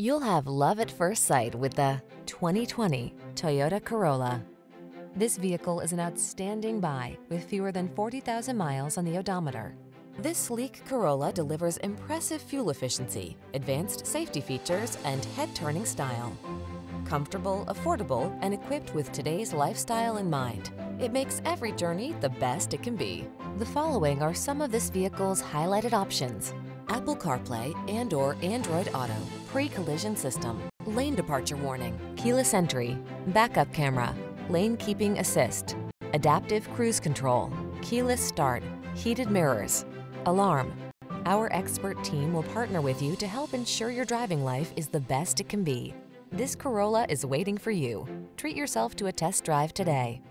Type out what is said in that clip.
You'll have love at first sight with the 2020 Toyota Corolla. This vehicle is an outstanding buy with fewer than 40,000 miles on the odometer. This sleek Corolla delivers impressive fuel efficiency, advanced safety features, and head-turning style. Comfortable, affordable, and equipped with today's lifestyle in mind, it makes every journey the best it can be. The following are some of this vehicle's highlighted options. Apple CarPlay and or Android Auto, pre-collision system, lane departure warning, keyless entry, backup camera, lane keeping assist, adaptive cruise control, keyless start, heated mirrors, alarm. Our expert team will partner with you to help ensure your driving life is the best it can be. This Corolla is waiting for you. Treat yourself to a test drive today.